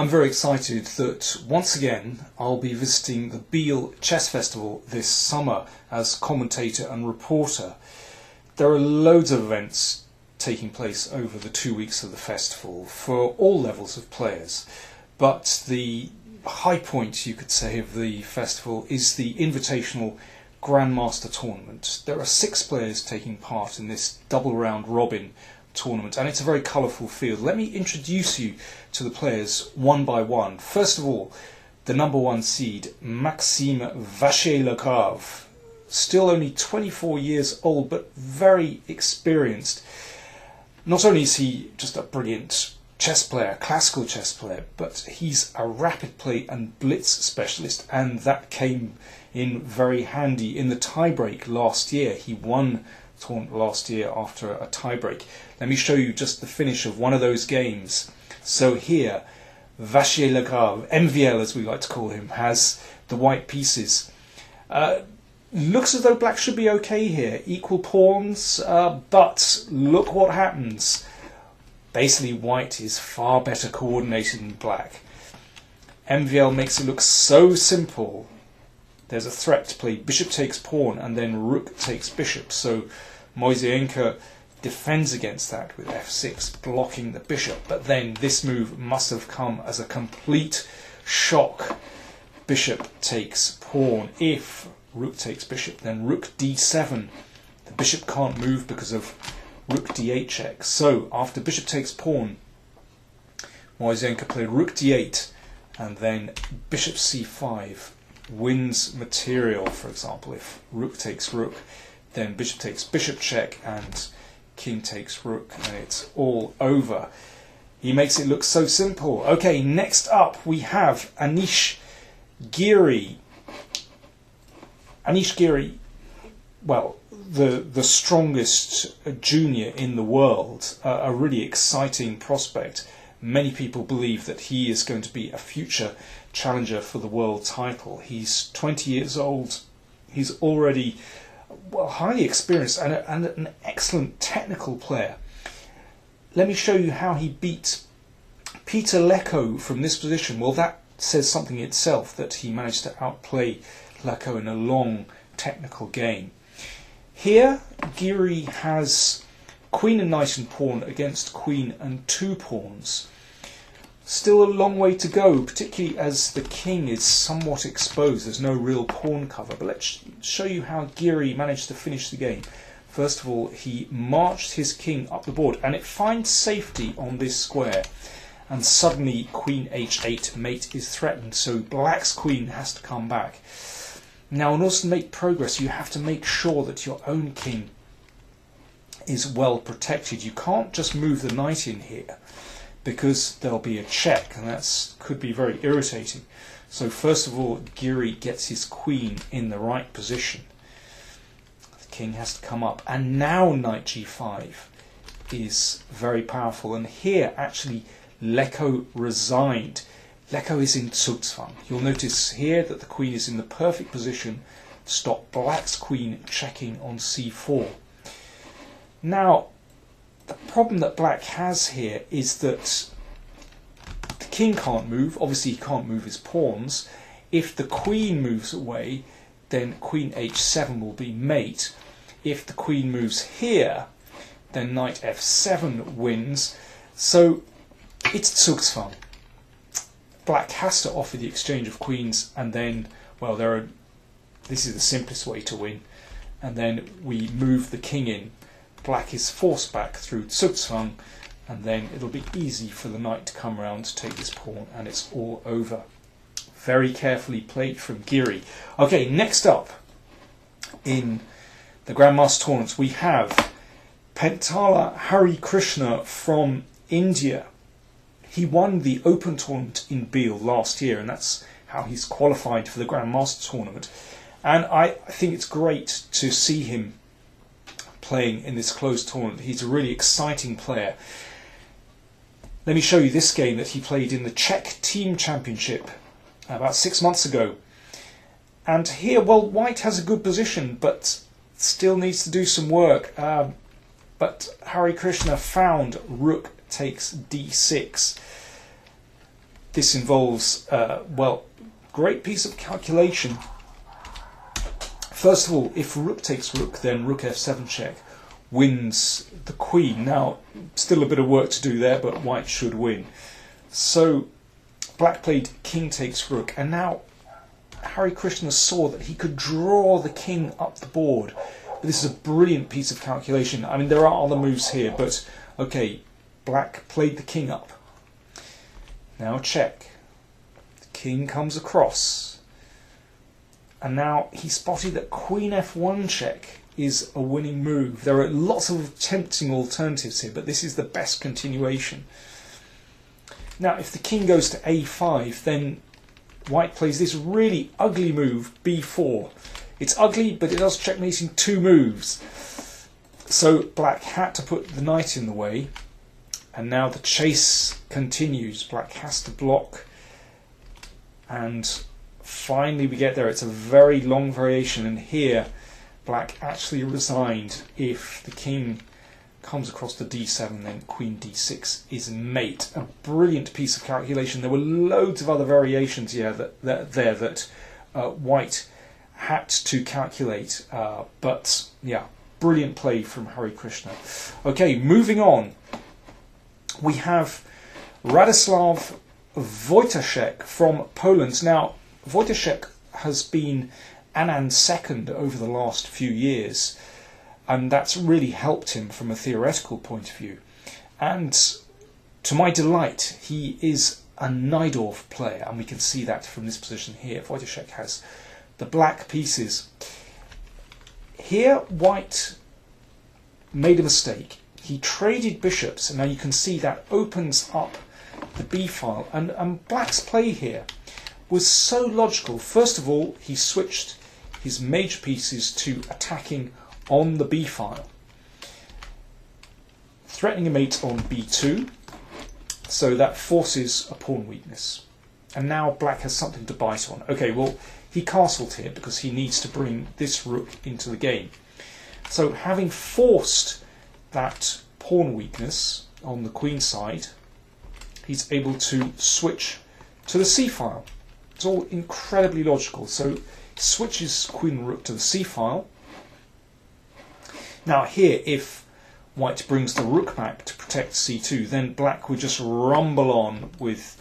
I'm very excited that once again I'll be visiting the Biel Chess Festival this summer as commentator and reporter. There are loads of events taking place over the two weeks of the festival for all levels of players, but the high point, you could say, of the festival is the Invitational Grandmaster Tournament. There are six players taking part in this double round robin tournament, and it's a very colourful field. Let me introduce you to the players one by one. First of all, the number one seed, Maxime Vachier-Lagrave. Still only 24 years old, but very experienced. Not only is he just a brilliant chess player, classical chess player, but he's a rapid play and blitz specialist, and that came in very handy in the tiebreak last year. He won tournament last year after a tiebreak. Let me show you just the finish of one of those games. So here, Vachier-Lagrave, MVL as we like to call him, has the white pieces. Uh, looks as though black should be okay here, equal pawns, uh, but look what happens. Basically, white is far better coordinated than black. MVL makes it look so simple. There's a threat to play bishop takes pawn and then rook takes bishop. So Moiseenko defends against that with f6, blocking the bishop. But then this move must have come as a complete shock. Bishop takes pawn. If rook takes bishop, then rook d7. The bishop can't move because of rook d8 check. So after bishop takes pawn, Moiseenko played rook d8 and then bishop c5 wins material, for example, if rook takes rook then bishop takes bishop check and king takes rook and it's all over. He makes it look so simple. Okay, next up we have Anish Giri. Anish Giri, well, the the strongest junior in the world, uh, a really exciting prospect. Many people believe that he is going to be a future challenger for the world title. He's 20 years old. He's already highly experienced and, a, and an excellent technical player. Let me show you how he beat Peter Leko from this position. Well, that says something itself that he managed to outplay Leko in a long technical game. Here, Giri has queen and knight and pawn against queen and two pawns. Still a long way to go, particularly as the king is somewhat exposed. There's no real pawn cover. But let's show you how Giri managed to finish the game. First of all, he marched his king up the board, and it finds safety on this square. And suddenly, queen h8 mate is threatened, so black's queen has to come back. Now, in order to make progress, you have to make sure that your own king is well protected. You can't just move the knight in here because there'll be a check, and that could be very irritating. So first of all, Giri gets his queen in the right position. The king has to come up, and now knight g5 is very powerful. And here, actually, Leko resigned. Leko is in Zugzwang. You'll notice here that the queen is in the perfect position to stop black's queen checking on c4. Now, the problem that black has here is that the king can't move. Obviously, he can't move his pawns. If the queen moves away, then queen h7 will be mate. If the queen moves here, then knight f7 wins. So it's Zugzwang. Black has to offer the exchange of queens, and then, well, there are. This is the simplest way to win. And then we move the king in black is forced back through Zugzwang, and then it'll be easy for the knight to come around to take this pawn, and it's all over. Very carefully played from Giri. Okay, next up in the Grandmaster tournaments we have Pentala Hari Krishna from India. He won the Open tournament in Biel last year, and that's how he's qualified for the Grandmaster tournament. And I think it's great to see him playing in this closed tournament. He's a really exciting player. Let me show you this game that he played in the Czech Team Championship about six months ago. And here, well, White has a good position, but still needs to do some work. Um, but Hari Krishna found Rook takes d6. this involves, uh, well, great piece of calculation. First of all, if rook takes rook, then rook f7 check wins the queen. Now, still a bit of work to do there, but white should win. So, black played king takes rook, and now Hari Krishna saw that he could draw the king up the board. This is a brilliant piece of calculation. I mean, there are other moves here, but okay, black played the king up. Now check. The king comes across. And now he spotted that queen f1 check is a winning move. There are lots of tempting alternatives here, but this is the best continuation. Now, if the king goes to a5, then white plays this really ugly move, b4. It's ugly, but it does checkmate in two moves. So black had to put the knight in the way, and now the chase continues. Black has to block, and finally we get there. It's a very long variation, and here black actually resigned if the king comes across to d7, then queen d6 is mate. A brilliant piece of calculation. There were loads of other variations here that, that there that uh, white had to calculate, uh, but yeah, brilliant play from Hari Krishna. Okay, moving on, we have Radoslav Wojtaszek from Poland. Now, Wojtaszek has been Anand's second over the last few years and that's really helped him from a theoretical point of view. And to my delight, he is a Najdorf player, and we can see that from this position here. Wojtaszek has the black pieces. Here, white made a mistake. He traded bishops, and now you can see that opens up the b file. And, and black's play here was so logical. First of all, he switched his major pieces to attacking on the b file. Threatening a mate on b2, so that forces a pawn weakness. And now black has something to bite on. Okay, well, he castled here because he needs to bring this rook into the game. So having forced that pawn weakness on the queen side, he's able to switch to the c file. It's all incredibly logical. So switches queen rook to the c file, now here, if white brings the rook back to protect c2, then black would just rumble on with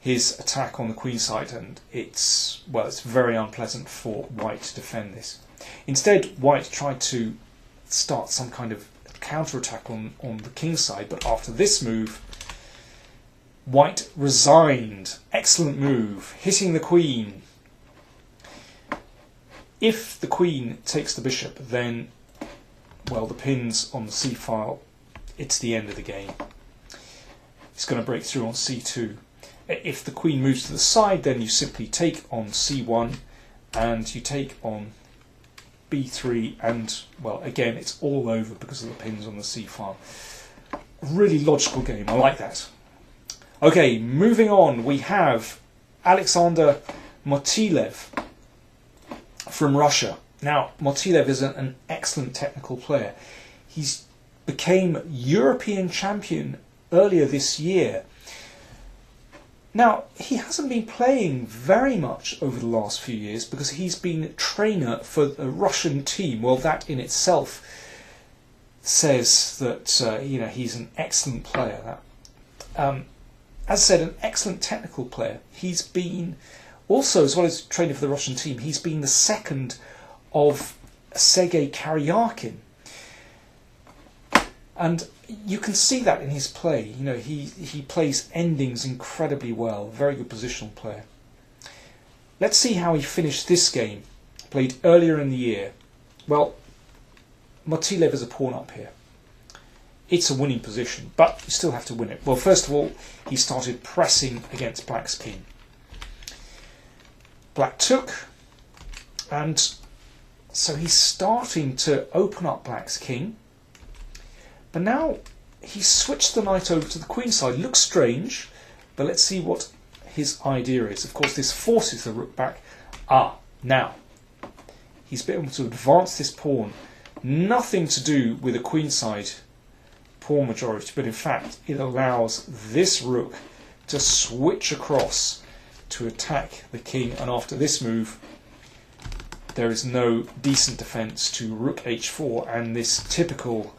his attack on the queen side, and it's well, it's very unpleasant for white to defend this. Instead, white tried to start some kind of counter-attack on, on the king side, but after this move, white resigned. Excellent move, hitting the queen. If the queen takes the bishop, then well, the pins on the C file, it's the end of the game. It's going to break through on C2. If the queen moves to the side, then you simply take on C1 and you take on B3 and, well, again, it's all over because of the pins on the C file. Really logical game, I like that. Okay, moving on, we have Alexander Motylev from Russia. Now, Motylev is an, excellent technical player. He's became European champion earlier this year. Now, he hasn't been playing very much over the last few years because he's been trainer for the Russian team. Well, that in itself says that uh, you know he's an excellent player. That, um, as said, an excellent technical player. He's been also, as well as training for the Russian team, he's been the second of Sergei Karyakin. And you can see that in his play. You know, he, he plays endings incredibly well. Very good positional player. Let's see how he finished this game, played earlier in the year. Well, Motylev is a pawn up here. It's a winning position, but you still have to win it. Well, first of all, he started pressing against Black's king. Black took, and so he's starting to open up Black's king. But now he's switched the knight over to the queen side. Looks strange, but let's see what his idea is. Of course, this forces the rook back. Ah, now he's been able to advance this pawn. Nothing to do with a queen side majority, but in fact, it allows this rook to switch across to attack the king, and after this move, there is no decent defence to rook h4 and this typical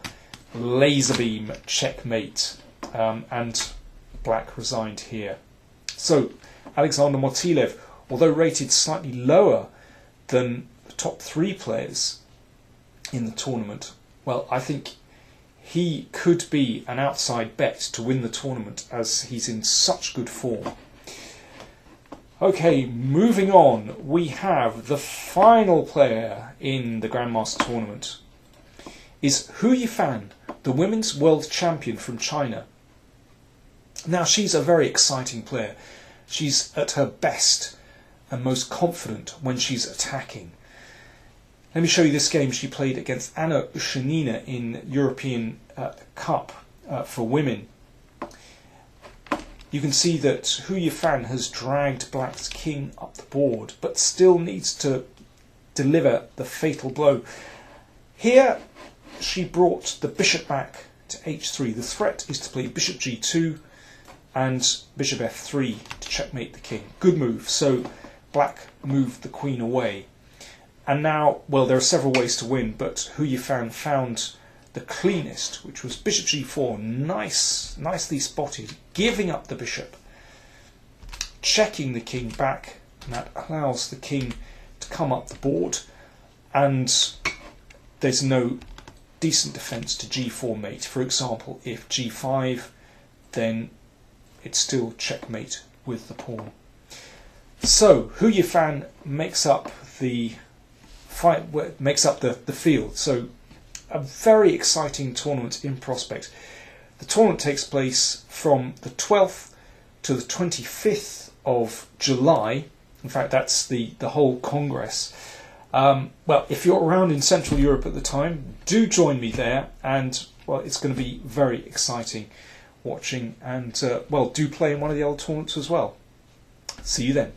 laser beam checkmate, um, and black resigned here. So, Alexander Motylev, although rated slightly lower than the top three players in the tournament, well, I think he could be an outside bet to win the tournament as he's in such good form. Okay, moving on, we have the final player in the Grandmaster tournament is Hou Yifan, the women's world champion from China. Now, she's a very exciting player. She's at her best and most confident when she's attacking. Let me show you this game she played against Anna Ushenina in European uh, Cup uh, for women. You can see that Hou Yifan has dragged Black's king up the board, but still needs to deliver the fatal blow. Here, she brought the bishop back to h3. The threat is to play bishop g2 and bishop f3 to checkmate the king. Good move. So black moved the queen away. And now, well, there are several ways to win, but Hou Yifan found the cleanest, which was bishop g4, nice, nicely spotted, giving up the bishop, checking the king back, and that allows the king to come up the board, and there's no decent defence to g4 mate. For example, if g5, then it's still checkmate with the pawn. So, Hou Yifan makes up the fight, makes up the, the field. So, a very exciting tournament in prospect. The tournament takes place from the 12th to the 25th of July. In fact, that's the, the whole Congress. Um, well, if you're around in Central Europe at the time, do join me there, and well, it's going to be very exciting watching. And uh, well, do play in one of the other tournaments as well. See you then.